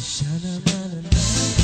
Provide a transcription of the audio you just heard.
Shana, na, na, na.